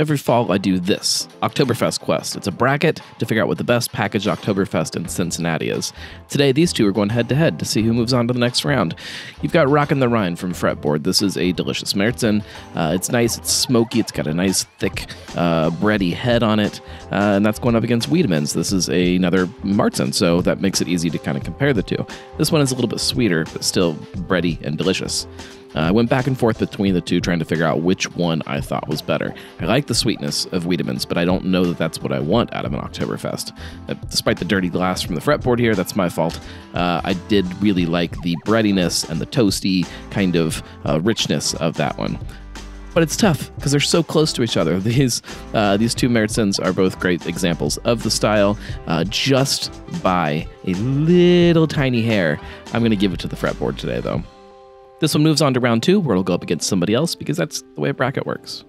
Every fall, I do this Oktoberfest Quest. It's a bracket to figure out what the best packaged Oktoberfest in Cincinnati is. Today, these two are going head to head to see who moves on to the next round. You've got Rockin' the Rhine from Fretboard. This is a delicious Märzen. Uh, it's nice, it's smoky, it's got a nice, thick, uh, bready head on it, uh, and that's going up against Wiedemann's. This is a, another Märzen, so that makes it easy to kind of compare the two. This one is a little bit sweeter, but still bready and delicious. Uh, I went back and forth between the two, trying to figure out which one I thought was better. I like the sweetness of Wiedemann's, but I don't know that that's what I want out of an Oktoberfest. Uh, despite the dirty glass from the fretboard here, that's my fault. Uh, I did really like the breadiness and the toasty kind of uh, richness of that one. But it's tough because they're so close to each other. These uh, these two Märzens are both great examples of the style. Uh, just by a little tiny hair, I'm going to give it to the fretboard today, though. This one moves on to round two, where it'll go up against somebody else because that's the way a bracket works.